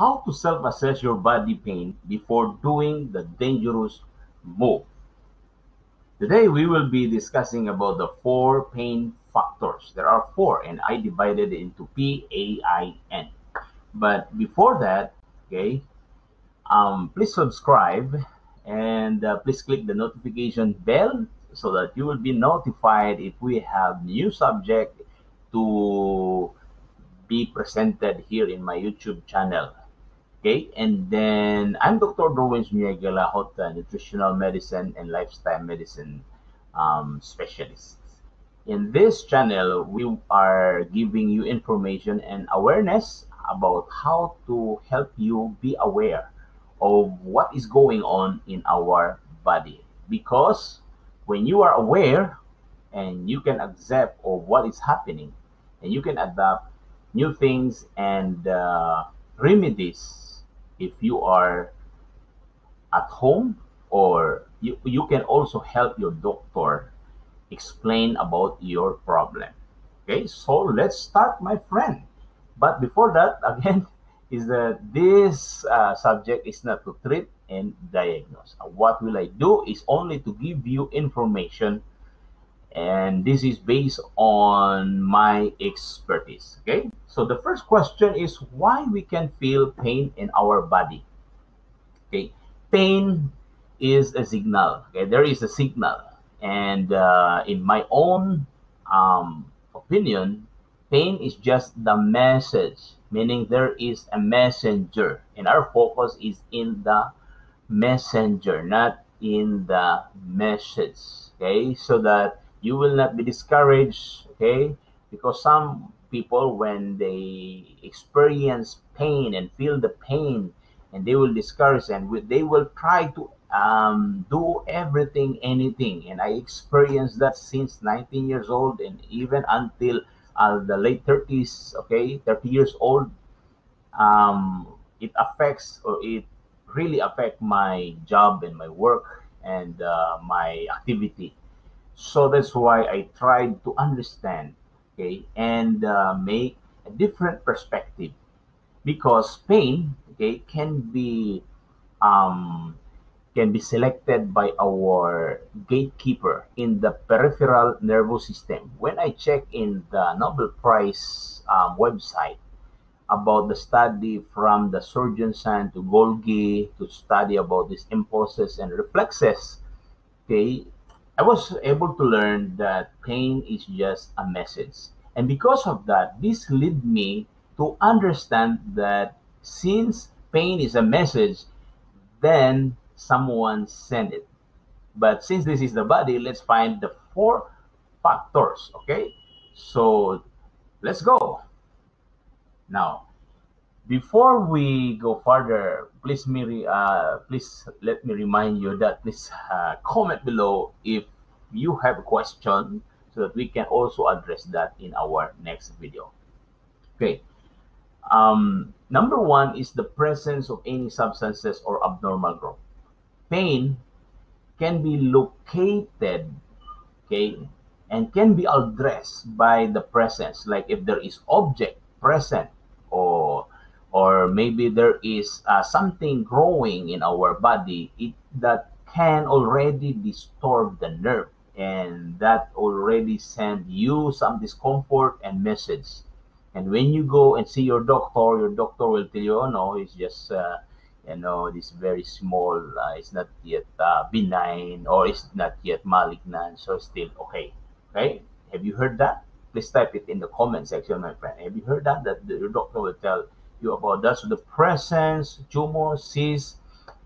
how to self-assess your body pain before doing the dangerous move. Today we will be discussing about the four pain factors. There are four and I divided it into P, A, I, N. But before that, okay, um, please subscribe and uh, please click the notification bell so that you will be notified if we have new subject to be presented here in my YouTube channel. Okay, and then I'm Dr. Darwin Zuniga Lajot, nutritional medicine and lifestyle medicine um, specialist. In this channel, we are giving you information and awareness about how to help you be aware of what is going on in our body. Because when you are aware and you can accept of what is happening and you can adapt new things and uh, remedies if you are at home or you, you can also help your doctor explain about your problem. Okay so let's start my friend. But before that again is that this uh, subject is not to treat and diagnose. What will i do is only to give you information and this is based on my expertise okay? So the first question is why we can feel pain in our body okay? Pain is a signal okay? There is a signal. And uh, in my own um, opinion pain is just the message meaning there is a messenger and our focus is in the messenger not in the message okay? So that you will not be discouraged okay? Because some people when they experience pain and feel the pain and they will discourage and they will try to um, do everything anything. And i experienced that since 19 years old and even until uh, the late 30s okay 30 years old um, it affects or it really affect my job and my work and uh, my activity so that's why I tried to understand, okay, and uh, make a different perspective because pain, okay, can be um, can be selected by our gatekeeper in the peripheral nervous system. When I check in the Nobel Prize um, website about the study from the surgeon San to Golgi to study about these impulses and reflexes, okay, I was able to learn that pain is just a message. And because of that, this led me to understand that since pain is a message, then someone sent it. But since this is the body, let's find the four factors. Okay, so let's go. Now, before we go further, please me uh, please let me remind you that please uh, comment below if you have a question so that we can also address that in our next video. Okay. Um, number one is the presence of any substances or abnormal growth. Pain can be located, okay, and can be addressed by the presence, like if there is object present or or maybe there is uh, something growing in our body it, that can already disturb the nerve and that already send you some discomfort and message. And when you go and see your doctor your doctor will tell you oh no it's just uh, you know this very small uh, it's not yet uh, benign or it's not yet malignant so still okay. Okay have you heard that? Please type it in the comment section my friend. Have you heard that? That your doctor will tell you about that. So the presence, tumor, cyst,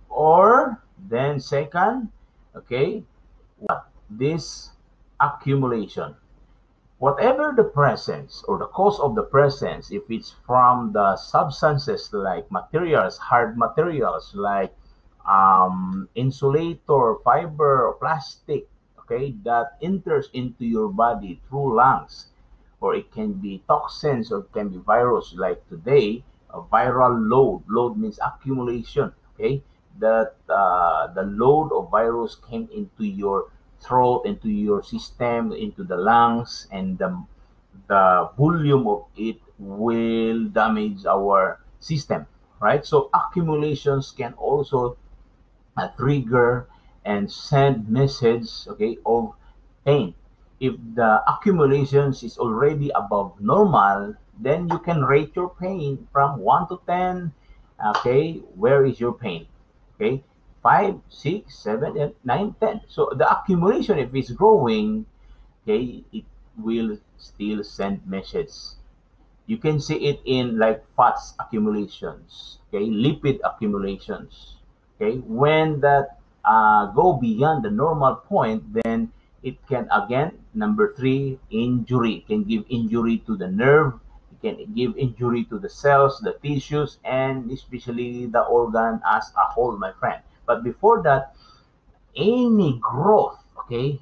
or then second, okay, what this accumulation. Whatever the presence or the cause of the presence, if it's from the substances like materials, hard materials like um, insulator, fiber, plastic, okay, that enters into your body through lungs, or it can be toxins or it can be virus like today, a viral load. Load means accumulation. Okay, that uh, the load of virus came into your throat, into your system, into the lungs, and the the volume of it will damage our system. right? So accumulations can also uh, trigger and send message, okay, of pain. If the accumulations is already above normal, then you can rate your pain from 1 to 10. Okay, where is your pain? Okay, 5, 6, 7, 8, 9, 10. So the accumulation, if it's growing, okay, it will still send message. You can see it in like fats accumulations, okay, lipid accumulations. Okay, when that uh, go beyond the normal point, then it can again number three injury can give injury to the nerve can give injury to the cells the tissues and especially the organ as a whole my friend. But before that any growth okay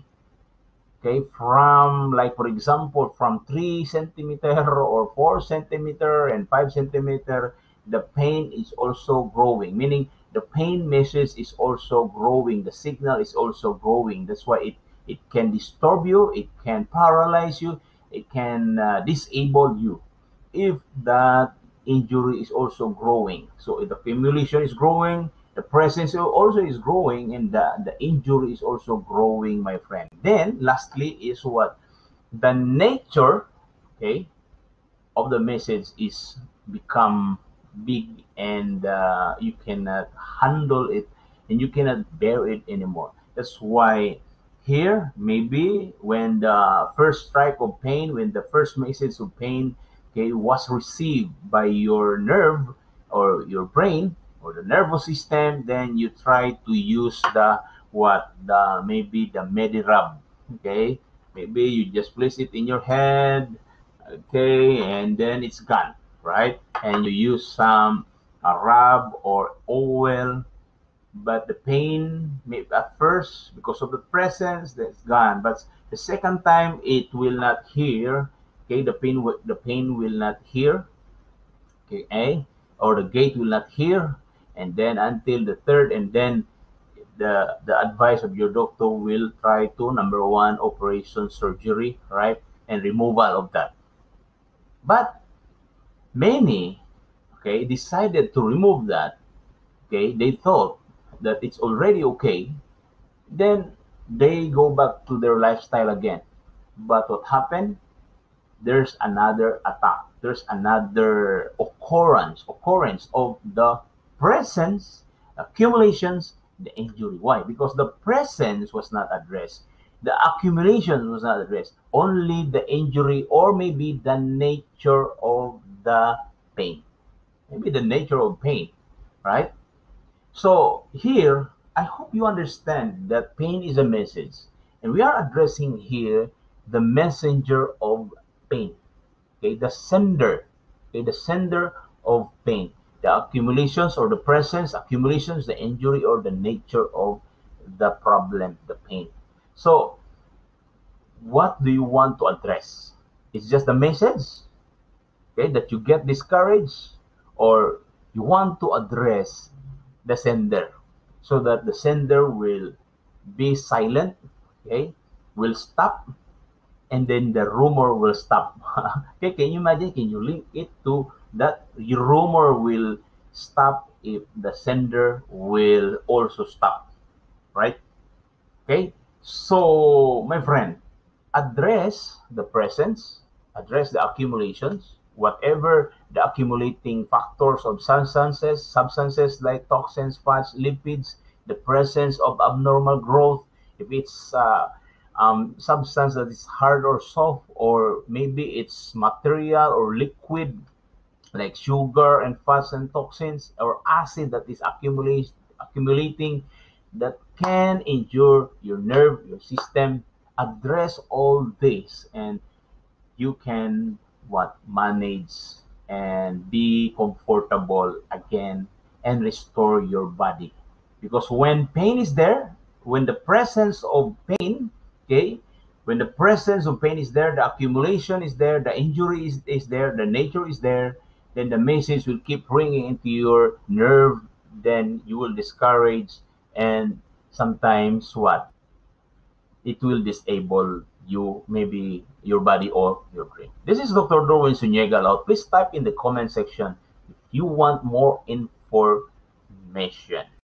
okay from like for example from 3 centimeter or 4 centimeter and 5 centimeter the pain is also growing. Meaning the pain message is also growing. The signal is also growing. That's why it it can disturb you it can paralyze you it can uh, disable you if that injury is also growing. So if the accumulation is growing the presence also is growing and the, the injury is also growing my friend. Then lastly is what? The nature okay of the message is become big and uh, you cannot handle it and you cannot bear it anymore. That's why here maybe when the first strike of pain when the first message of pain okay was received by your nerve or your brain or the nervous system then you try to use the what the maybe the medirub okay? Maybe you just place it in your head okay and then it's gone right? And you use some a rub or oil but the pain may, at first because of the presence that's gone. But the second time it will not hear okay the pain the pain will not hear okay eh? or the gate will not hear and then until the third and then the the advice of your doctor will try to number one operation surgery right and removal of that but many okay decided to remove that okay they thought that it's already okay, then they go back to their lifestyle again. But what happened? There's another attack. There's another occurrence, occurrence of the presence, accumulations, the injury. Why? Because the presence was not addressed. The accumulation was not addressed. Only the injury or maybe the nature of the pain. Maybe the nature of pain, right? So here, I hope you understand that pain is a message. And we are addressing here the messenger of pain. Okay, the sender. Okay, the sender of pain. The accumulations or the presence, accumulations, the injury or the nature of the problem, the pain. So, what do you want to address? It's just the message, okay, that you get discouraged, or you want to address the sender so that the sender will be silent okay will stop and then the rumor will stop. Okay can you imagine? Can you link it to that rumor will stop if the sender will also stop right? Okay so my friend address the presence address the accumulations whatever the accumulating factors of substances, substances like toxins, fats, lipids, the presence of abnormal growth, if it's uh, um, substance that is hard or soft, or maybe it's material or liquid like sugar and fats and toxins, or acid that is accumulate, accumulating that can injure your nerve, your system. Address all this, and you can what manage and be comfortable again and restore your body because when pain is there when the presence of pain okay when the presence of pain is there the accumulation is there the injury is, is there the nature is there then the message will keep ringing into your nerve then you will discourage and sometimes what it will disable you maybe your body or your brain. This is Dr. Darwin Zuniga Please type in the comment section if you want more information.